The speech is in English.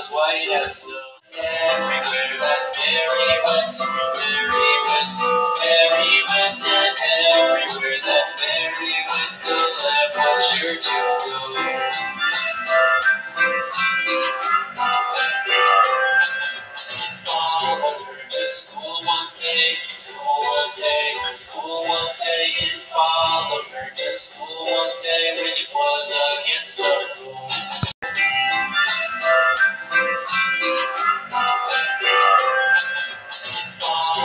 As white as snow. Everywhere that Mary went,